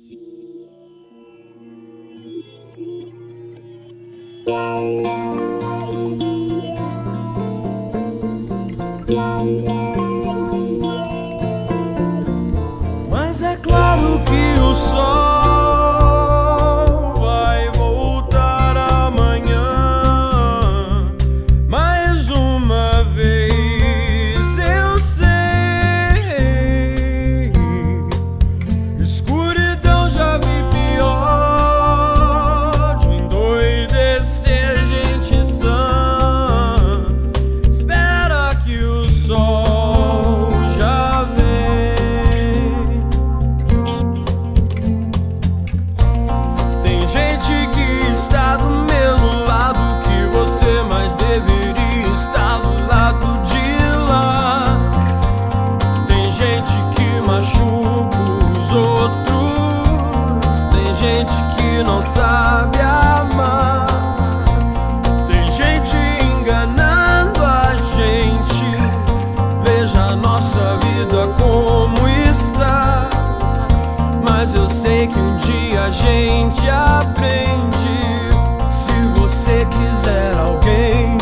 Mas não sabe amar. Tem gente enganando a gente. Veja a nossa vida como está. Mas eu sei que um dia a gente aprende. Se você quiser alguém